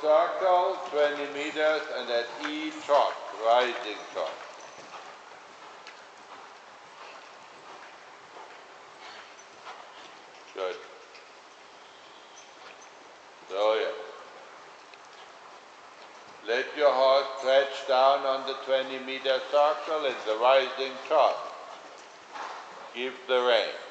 Circle, 20 meters, and at e trot, rising trot. Good. Oh yeah. Let your horse stretch down on the 20 meter circle in the rising trot. Give the rein.